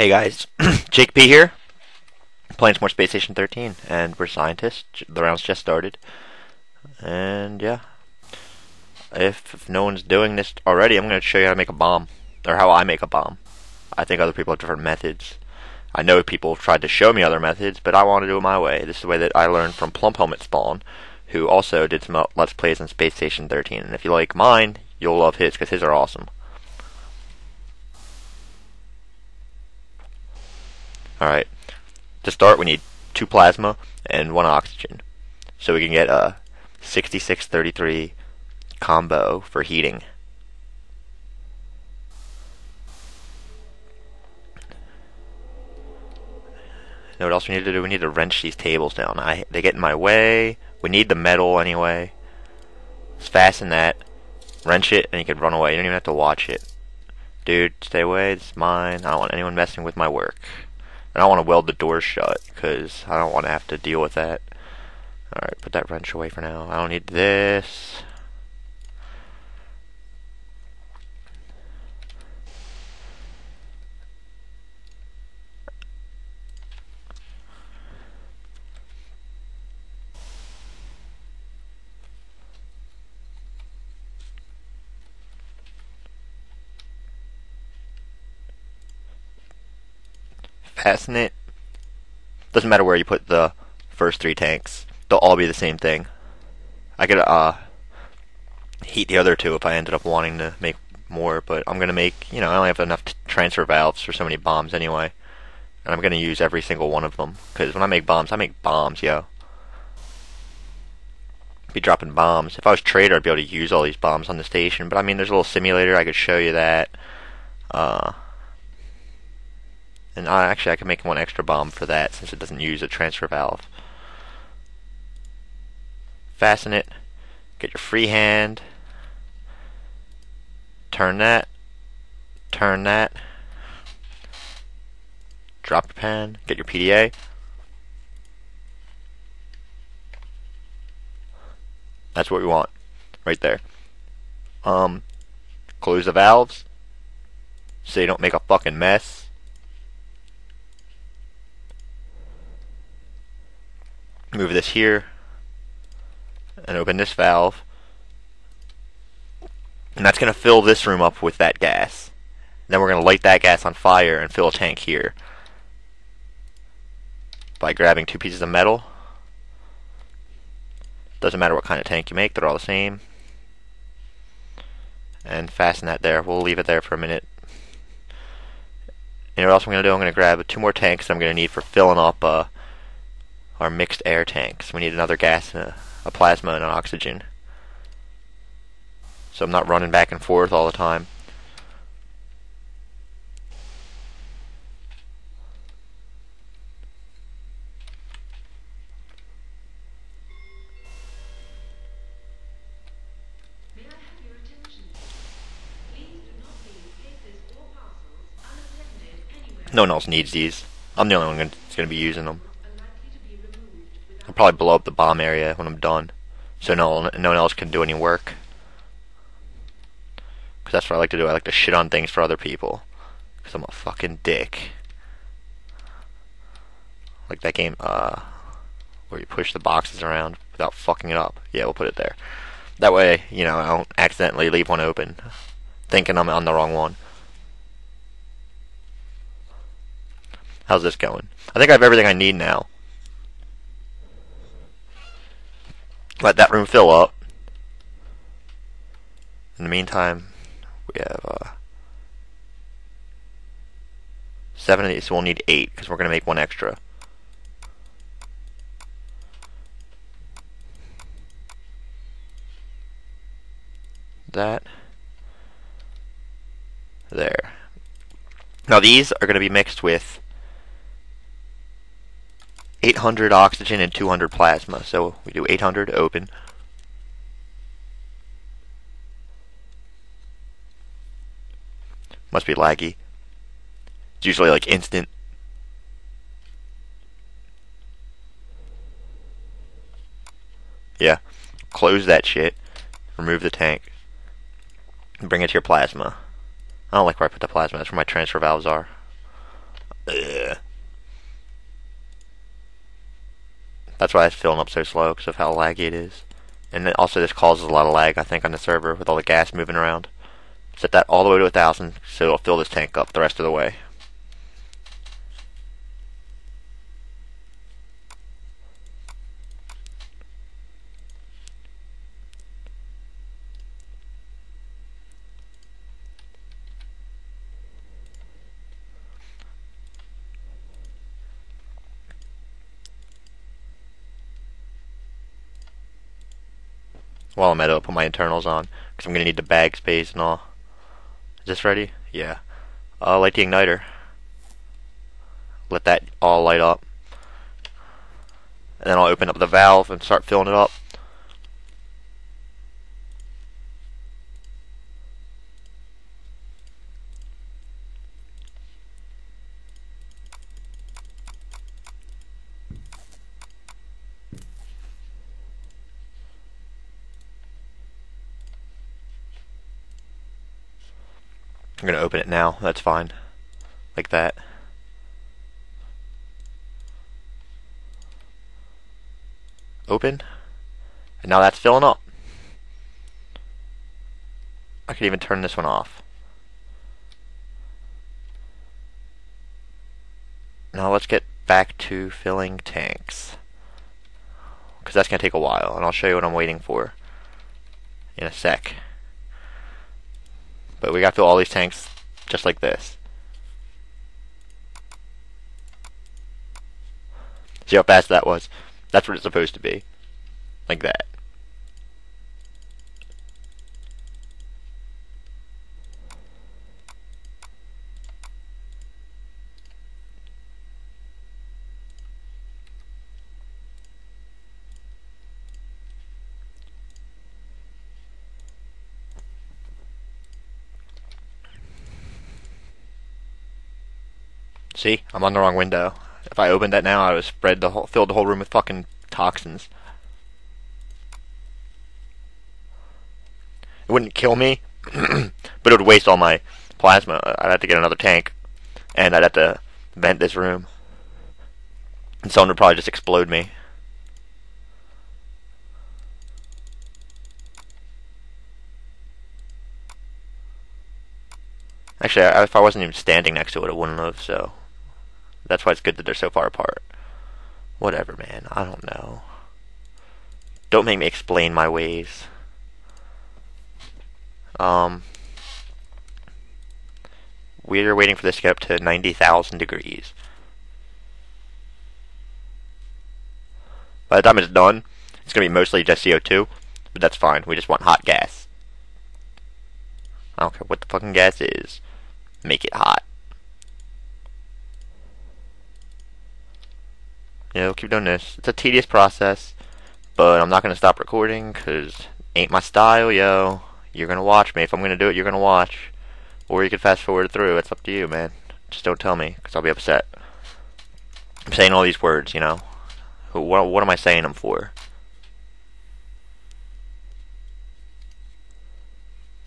Hey guys, Jake P here, playing some more Space Station 13, and we're scientists. The round's just started, and yeah, if, if no one's doing this already, I'm going to show you how to make a bomb, or how I make a bomb. I think other people have different methods. I know people have tried to show me other methods, but I want to do it my way. This is the way that I learned from Plump Helmet Spawn, who also did some uh, Let's Plays on Space Station 13, and if you like mine, you'll love his, because his are awesome. Alright. To start, we need two plasma and one oxygen. So we can get a 6633 combo for heating. Know what else we need to do? We need to wrench these tables down. I they get in my way. We need the metal anyway. Let's fasten that. Wrench it, and you can run away. You don't even have to watch it. Dude, stay away. It's mine. I don't want anyone messing with my work. I don't want to weld the doors shut because I don't want to have to deal with that. Alright, put that wrench away for now. I don't need this. Fasten it. Doesn't matter where you put the first three tanks. They'll all be the same thing. I could uh, heat the other two if I ended up wanting to make more, but I'm gonna make, you know, I only have enough transfer valves for so many bombs anyway. And I'm gonna use every single one of them. Because when I make bombs, I make bombs, yo. Be dropping bombs. If I was trader, I'd be able to use all these bombs on the station. But I mean, there's a little simulator. I could show you that. Uh, and uh, actually, I can make one extra bomb for that since it doesn't use a transfer valve. Fasten it. Get your free hand. Turn that. Turn that. Drop your pen. Get your PDA. That's what we want. Right there. Um, close the valves so you don't make a fucking mess. Move this here and open this valve and that's going to fill this room up with that gas. Then we're going to light that gas on fire and fill a tank here. By grabbing two pieces of metal doesn't matter what kind of tank you make they're all the same. And fasten that there. We'll leave it there for a minute. And what else I'm going to do? I'm going to grab two more tanks I'm going to need for filling up uh, are mixed air tanks. We need another gas, a, a plasma, and an oxygen. So I'm not running back and forth all the time. No one else needs these. I'm the only one that's going to be using them. Probably blow up the bomb area when I'm done. So no, no one else can do any work. Because that's what I like to do. I like to shit on things for other people. Because I'm a fucking dick. Like that game, uh, where you push the boxes around without fucking it up. Yeah, we'll put it there. That way, you know, I don't accidentally leave one open, thinking I'm on the wrong one. How's this going? I think I have everything I need now. Let that room fill up. In the meantime, we have uh, seven so we'll need eight because we're going to make one extra. That. There. Now these are going to be mixed with 800 oxygen and 200 plasma. So we do 800 open. Must be laggy. It's usually like instant. Yeah. Close that shit. Remove the tank. Bring it to your plasma. I don't like where I put the plasma. That's where my transfer valves are. Ugh. That's why it's filling up so slow because of how laggy it is. And then also this causes a lot of lag, I think, on the server with all the gas moving around. Set that all the way to a thousand, so it'll fill this tank up the rest of the way. While I'm at it, I'll put my internals on, because I'm going to need the bag space and all. Is this ready? Yeah. Uh, light the igniter. Let that all light up. And then I'll open up the valve and start filling it up. I'm going to open it now. That's fine. Like that. Open. And now that's filling up. I could even turn this one off. Now let's get back to filling tanks. Because that's going to take a while, and I'll show you what I'm waiting for in a sec. But we got to fill all these tanks just like this. See how fast that was? That's what it's supposed to be. Like that. See, I'm on the wrong window. If I opened that now, I would spread the whole, filled the whole room with fucking toxins. It wouldn't kill me, but it would waste all my plasma. I'd have to get another tank, and I'd have to vent this room. And someone would probably just explode me. Actually, if I wasn't even standing next to it, it wouldn't have, so... That's why it's good that they're so far apart. Whatever, man. I don't know. Don't make me explain my ways. Um, we're waiting for this to get up to 90,000 degrees. By the time it's done, it's going to be mostly just CO2, but that's fine. We just want hot gas. I don't care what the fucking gas is. Make it hot. You know, keep doing this. It's a tedious process, but I'm not going to stop recording because ain't my style, yo. You're going to watch me. If I'm going to do it, you're going to watch. Or you can fast forward through. It's up to you, man. Just don't tell me because I'll be upset. I'm saying all these words, you know. What, what am I saying them for?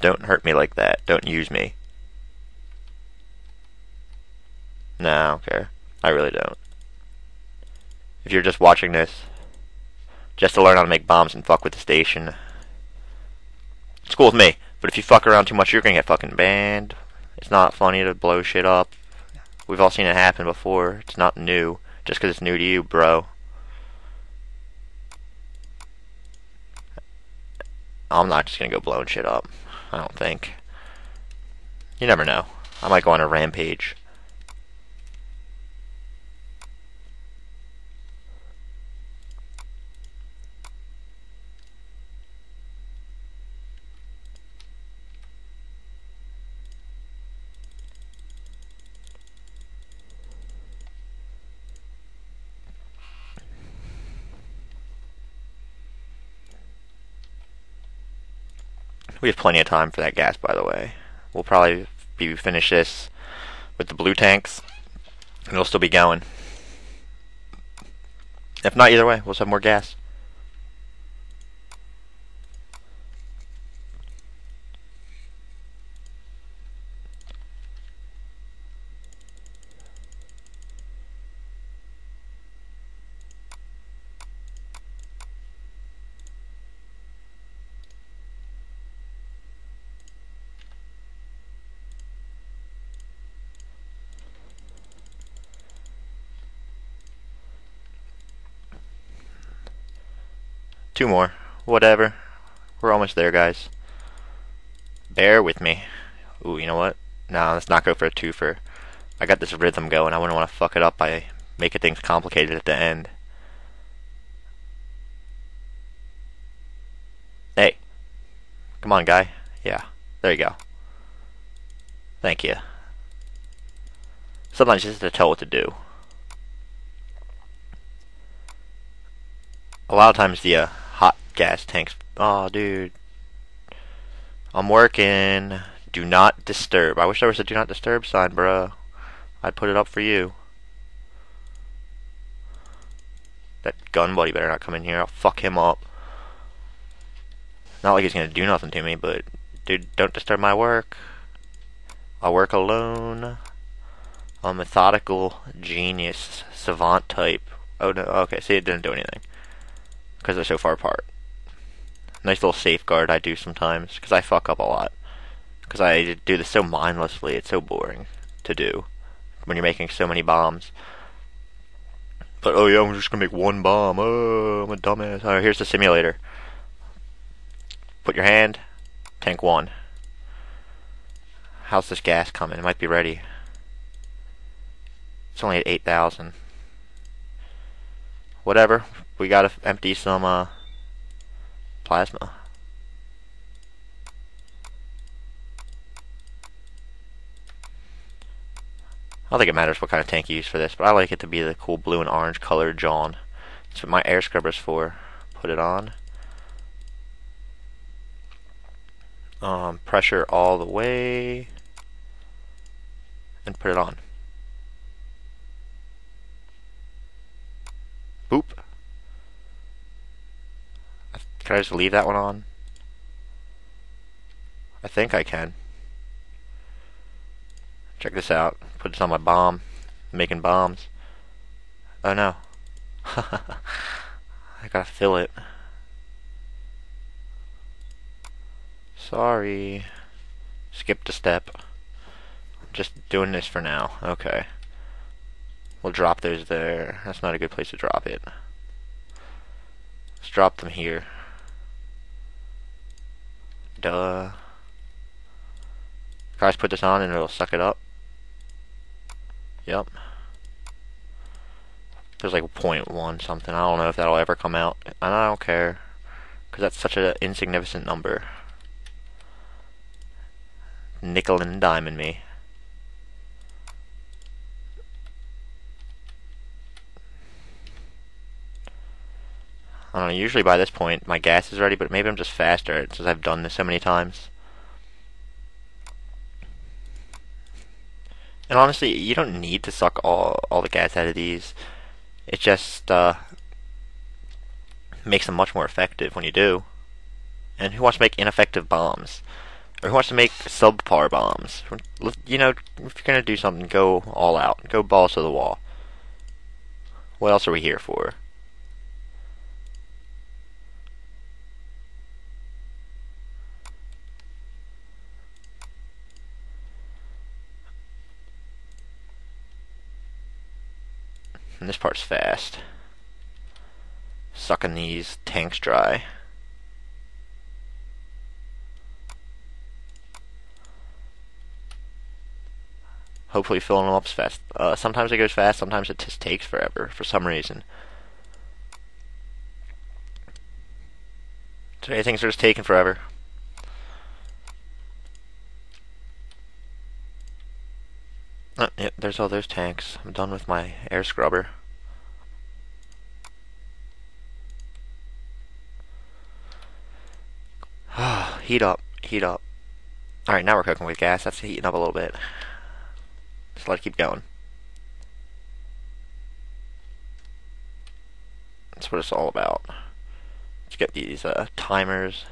Don't hurt me like that. Don't use me. No, I don't care. I really don't if you're just watching this, just to learn how to make bombs and fuck with the station. It's cool with me, but if you fuck around too much, you're gonna get fucking banned. It's not funny to blow shit up. We've all seen it happen before. It's not new, just because it's new to you, bro. I'm not just gonna go blowing shit up. I don't think. You never know. I might go on a rampage. We have plenty of time for that gas, by the way. We'll probably be finish this with the blue tanks, and it'll still be going. If not, either way, we'll have more gas. Two more. Whatever. We're almost there, guys. Bear with me. Ooh, you know what? No, let's not go for a twofer. I got this rhythm going. I wouldn't want to fuck it up by making things complicated at the end. Hey. Come on, guy. Yeah. There you go. Thank you. Sometimes just to tell what to do. A lot of times the uh, gas tanks... Oh, dude. I'm working. Do not disturb. I wish there was a do not disturb sign, bro. I'd put it up for you. That gun buddy better not come in here. I'll fuck him up. Not like he's gonna do nothing to me, but dude, don't disturb my work. I work alone. I'm a methodical genius, savant type. Oh no, okay, see it didn't do anything. Because they're so far apart. Nice little safeguard I do sometimes, because I fuck up a lot. Because I do this so mindlessly, it's so boring to do when you're making so many bombs. But oh yeah, I'm just gonna make one bomb. Oh, I'm a dumbass. Alright, here's the simulator. Put your hand, tank one. How's this gas coming? It might be ready. It's only at 8,000. Whatever. We gotta empty some, uh, plasma. I don't think it matters what kind of tank you use for this, but I like it to be the cool blue and orange color John. That's what my air scrubber's for. Put it on. Um, pressure all the way. And put it on. Boop. Can I just leave that one on? I think I can. Check this out. Put this on my bomb. I'm making bombs. Oh no. I gotta fill it. Sorry. Skipped a step. I'm just doing this for now. Okay. We'll drop those there. That's not a good place to drop it. Let's drop them here. Duh. Guys, put this on and it'll suck it up. Yep. There's like 0.1 something. I don't know if that'll ever come out. And I don't care. Because that's such an insignificant number. Nickel and diamond me. I don't know, usually by this point my gas is ready, but maybe I'm just faster since I've done this so many times. And honestly, you don't need to suck all, all the gas out of these. It just uh, makes them much more effective when you do. And who wants to make ineffective bombs? Or who wants to make subpar bombs? You know, if you're going to do something, go all out. Go balls to the wall. What else are we here for? And this part's fast. Sucking these tanks dry. Hopefully filling them up fast. Uh, sometimes it goes fast, sometimes it just takes forever for some reason. Today things are just taking forever. Yep, there's all those tanks. I'm done with my air scrubber. heat up, heat up. Alright, now we're cooking with gas. That's heating up a little bit. Just let it keep going. That's what it's all about. Let's get these uh, timers.